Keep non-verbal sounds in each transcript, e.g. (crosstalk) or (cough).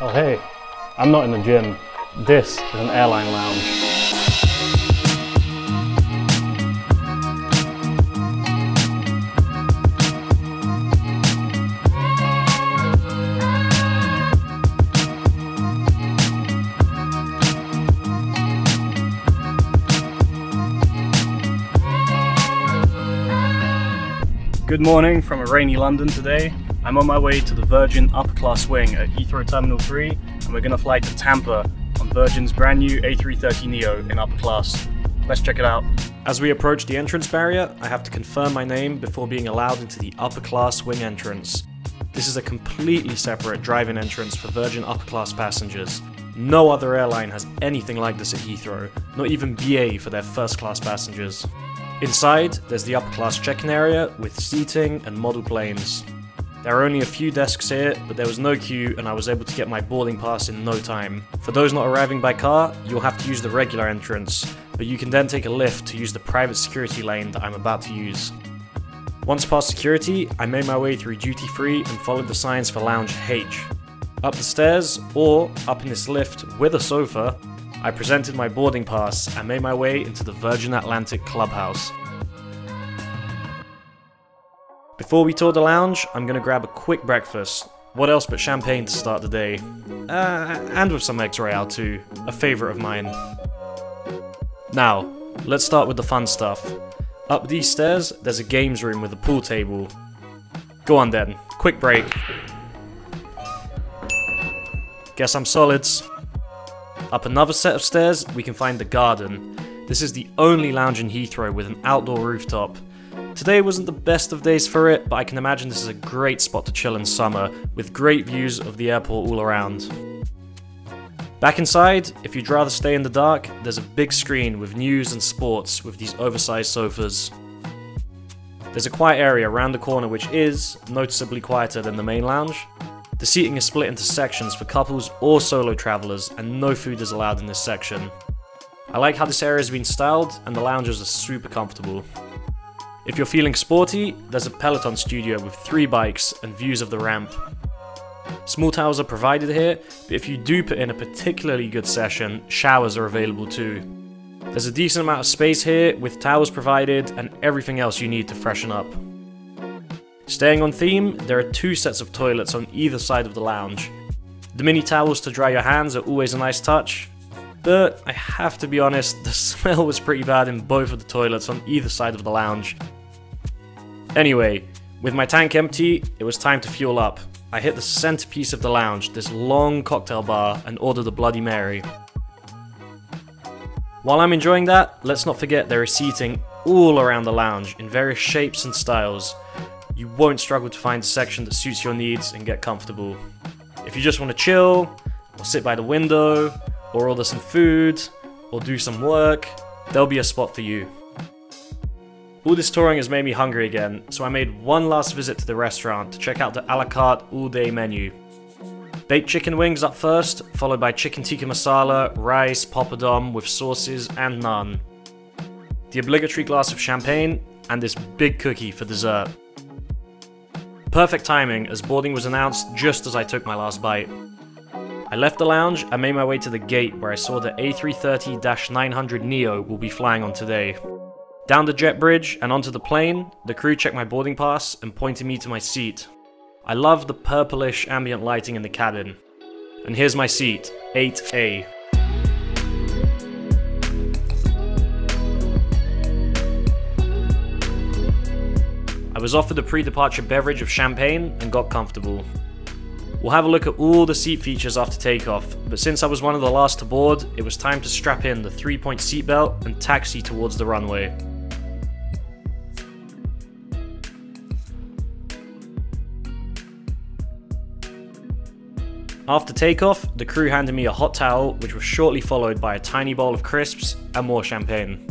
Oh hey, I'm not in the gym. This is an airline lounge. Good morning from a rainy London today. I'm on my way to the Virgin upper class wing at Heathrow Terminal 3 and we're going to fly to Tampa on Virgin's brand new A330neo in upper class. Let's check it out. As we approach the entrance barrier, I have to confirm my name before being allowed into the upper class wing entrance. This is a completely separate drive-in entrance for Virgin upper class passengers. No other airline has anything like this at Heathrow, not even BA for their first class passengers. Inside, there's the upper class check-in area with seating and model planes. There are only a few desks here, but there was no queue and I was able to get my boarding pass in no time. For those not arriving by car, you'll have to use the regular entrance, but you can then take a lift to use the private security lane that I'm about to use. Once past security, I made my way through duty free and followed the signs for Lounge H. Up the stairs, or up in this lift with a sofa, I presented my boarding pass and made my way into the Virgin Atlantic Clubhouse. Before we tour the lounge, I'm gonna grab a quick breakfast. What else but champagne to start the day? Uh, and with some eggs royale too, a favourite of mine. Now, let's start with the fun stuff. Up these stairs, there's a games room with a pool table. Go on then, quick break. Guess I'm solids. Up another set of stairs, we can find the garden. This is the only lounge in Heathrow with an outdoor rooftop. Today wasn't the best of days for it, but I can imagine this is a great spot to chill in summer, with great views of the airport all around. Back inside, if you'd rather stay in the dark, there's a big screen with news and sports with these oversized sofas. There's a quiet area around the corner which is noticeably quieter than the main lounge. The seating is split into sections for couples or solo travelers, and no food is allowed in this section. I like how this area has been styled, and the lounges are super comfortable. If you're feeling sporty, there's a Peloton studio with three bikes and views of the ramp. Small towels are provided here, but if you do put in a particularly good session, showers are available too. There's a decent amount of space here with towels provided and everything else you need to freshen up. Staying on theme, there are two sets of toilets on either side of the lounge. The mini towels to dry your hands are always a nice touch, but I have to be honest, (laughs) the smell was pretty bad in both of the toilets on either side of the lounge. Anyway, with my tank empty, it was time to fuel up. I hit the centerpiece of the lounge, this long cocktail bar, and ordered a Bloody Mary. While I'm enjoying that, let's not forget there is seating all around the lounge in various shapes and styles. You won't struggle to find a section that suits your needs and get comfortable. If you just want to chill, or sit by the window, or order some food, or do some work, there'll be a spot for you. All this touring has made me hungry again, so I made one last visit to the restaurant to check out the a la carte all day menu. Baked chicken wings up first, followed by chicken tikka masala, rice, poppadom with sauces and naan. The obligatory glass of champagne, and this big cookie for dessert. Perfect timing as boarding was announced just as I took my last bite. I left the lounge and made my way to the gate where I saw the A330-900 Neo will be flying on today. Down the jet bridge and onto the plane, the crew checked my boarding pass and pointed me to my seat. I love the purplish ambient lighting in the cabin. And here's my seat, 8A. I was offered a pre-departure beverage of champagne and got comfortable. We'll have a look at all the seat features after takeoff, but since I was one of the last to board, it was time to strap in the three-point seatbelt and taxi towards the runway. After takeoff, the crew handed me a hot towel, which was shortly followed by a tiny bowl of crisps and more champagne.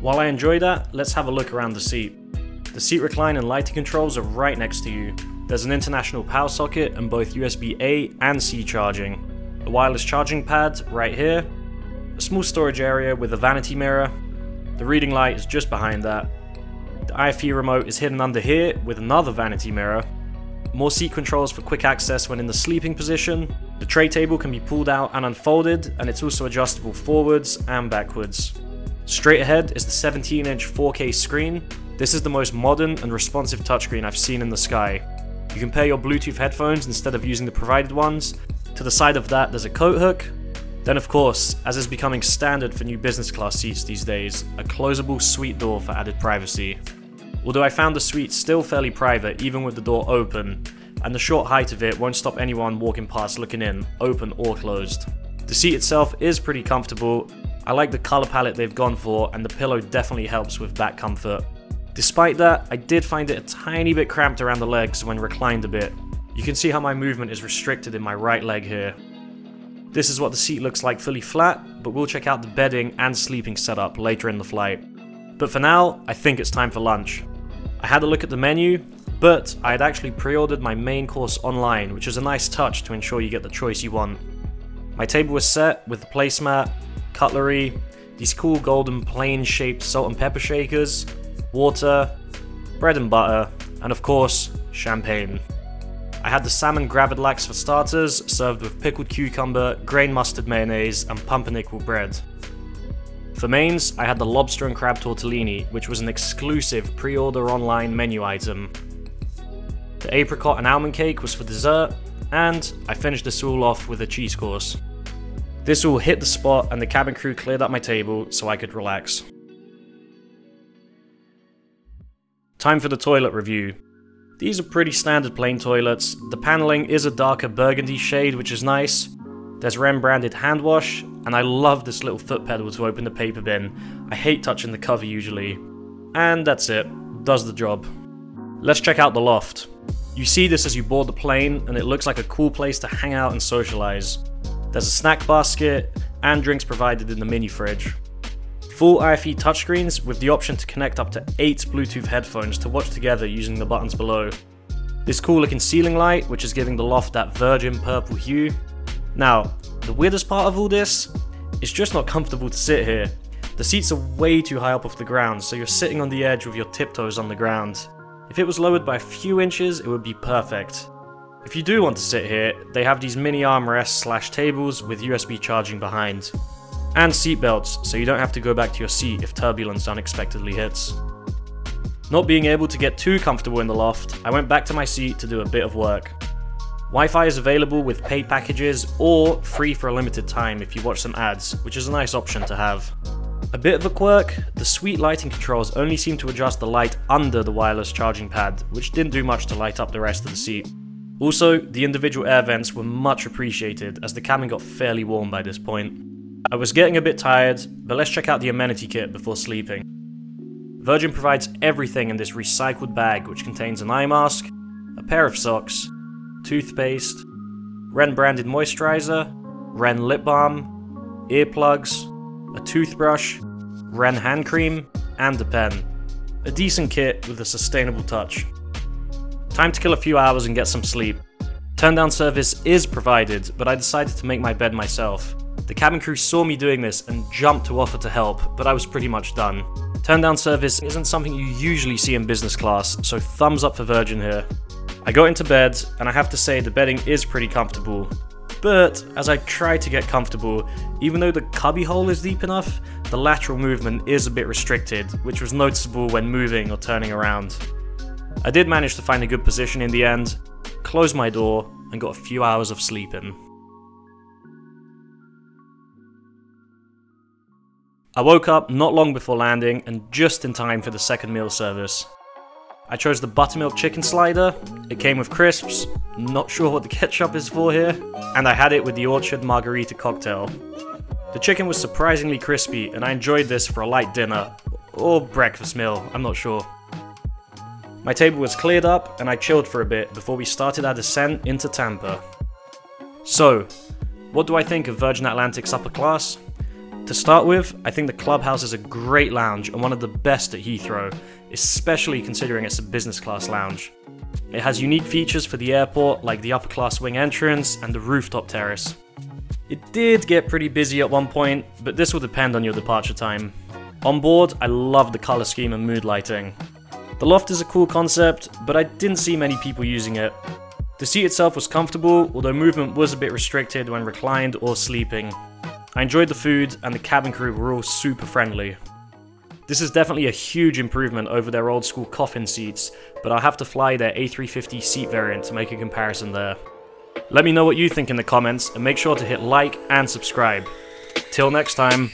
While I enjoy that, let's have a look around the seat. The seat recline and lighting controls are right next to you. There's an international power socket and both USB A and C charging. A wireless charging pad right here. A small storage area with a vanity mirror. The reading light is just behind that. The IFE remote is hidden under here with another vanity mirror. More seat controls for quick access when in the sleeping position. The tray table can be pulled out and unfolded, and it's also adjustable forwards and backwards. Straight ahead is the 17 inch 4K screen. This is the most modern and responsive touchscreen I've seen in the sky. You can pair your Bluetooth headphones instead of using the provided ones. To the side of that, there's a coat hook. Then, of course, as is becoming standard for new business class seats these days, a closable suite door for added privacy. Although I found the suite still fairly private even with the door open, and the short height of it won't stop anyone walking past looking in, open or closed. The seat itself is pretty comfortable, I like the colour palette they've gone for and the pillow definitely helps with back comfort. Despite that, I did find it a tiny bit cramped around the legs when reclined a bit. You can see how my movement is restricted in my right leg here. This is what the seat looks like fully flat, but we'll check out the bedding and sleeping setup later in the flight. But for now, I think it's time for lunch. I had a look at the menu, but I had actually pre-ordered my main course online, which is a nice touch to ensure you get the choice you want. My table was set with the placemat, cutlery, these cool golden plane shaped salt and pepper shakers, water, bread and butter, and of course, champagne. I had the salmon gravadlax for starters, served with pickled cucumber, grain mustard mayonnaise, and pumpernickel bread. For mains, I had the lobster and crab tortellini, which was an exclusive pre-order online menu item. The apricot and almond cake was for dessert, and I finished this all off with a cheese course. This all hit the spot and the cabin crew cleared up my table so I could relax. Time for the toilet review. These are pretty standard plain toilets. The paneling is a darker burgundy shade, which is nice. There's Ren branded hand wash, and I love this little foot pedal to open the paper bin. I hate touching the cover usually. And that's it, does the job. Let's check out the loft. You see this as you board the plane, and it looks like a cool place to hang out and socialize. There's a snack basket, and drinks provided in the mini fridge. Full IFE touchscreens with the option to connect up to 8 Bluetooth headphones to watch together using the buttons below. This cool looking ceiling light, which is giving the loft that virgin purple hue, now, the weirdest part of all this is just not comfortable to sit here. The seats are way too high up off the ground, so you're sitting on the edge with your tiptoes on the ground. If it was lowered by a few inches, it would be perfect. If you do want to sit here, they have these mini armrests slash tables with USB charging behind. And seatbelts, so you don't have to go back to your seat if turbulence unexpectedly hits. Not being able to get too comfortable in the loft, I went back to my seat to do a bit of work. Wi-Fi is available with paid packages or free for a limited time if you watch some ads, which is a nice option to have. A bit of a quirk, the suite lighting controls only seem to adjust the light under the wireless charging pad, which didn't do much to light up the rest of the seat. Also, the individual air vents were much appreciated as the cabin got fairly warm by this point. I was getting a bit tired, but let's check out the amenity kit before sleeping. Virgin provides everything in this recycled bag which contains an eye mask, a pair of socks, toothpaste, Ren branded moisturizer, Ren lip balm, earplugs, a toothbrush, Ren hand cream, and a pen. A decent kit with a sustainable touch. Time to kill a few hours and get some sleep. Turn down service is provided, but I decided to make my bed myself. The cabin crew saw me doing this and jumped to offer to help, but I was pretty much done. Turn down service isn't something you usually see in business class, so thumbs up for Virgin here. I got into bed, and I have to say the bedding is pretty comfortable. But as I try to get comfortable, even though the cubby hole is deep enough, the lateral movement is a bit restricted, which was noticeable when moving or turning around. I did manage to find a good position in the end, closed my door, and got a few hours of sleep in. I woke up not long before landing and just in time for the second meal service. I chose the buttermilk chicken slider. It came with crisps, not sure what the ketchup is for here, and I had it with the Orchard Margarita cocktail. The chicken was surprisingly crispy, and I enjoyed this for a light dinner, or breakfast meal, I'm not sure. My table was cleared up, and I chilled for a bit before we started our descent into Tampa. So, what do I think of Virgin Atlantic's upper class? To start with, I think the clubhouse is a great lounge and one of the best at Heathrow, especially considering it's a business class lounge. It has unique features for the airport, like the upper class wing entrance and the rooftop terrace. It did get pretty busy at one point, but this will depend on your departure time. On board, I love the colour scheme and mood lighting. The loft is a cool concept, but I didn't see many people using it. The seat itself was comfortable, although movement was a bit restricted when reclined or sleeping. I enjoyed the food, and the cabin crew were all super friendly. This is definitely a huge improvement over their old school coffin seats, but I'll have to fly their A350 seat variant to make a comparison there. Let me know what you think in the comments, and make sure to hit like and subscribe. Till next time.